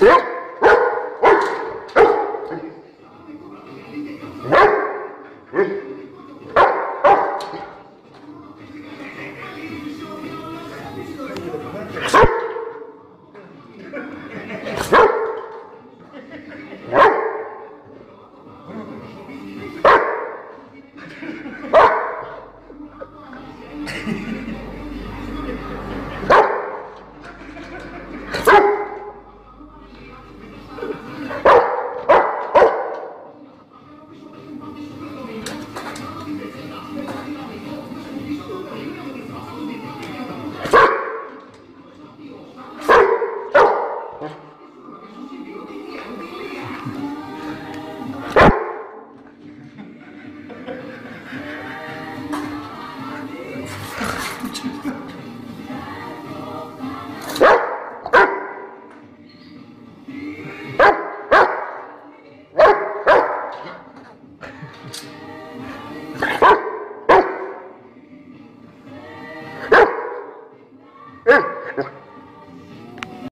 Huh? too.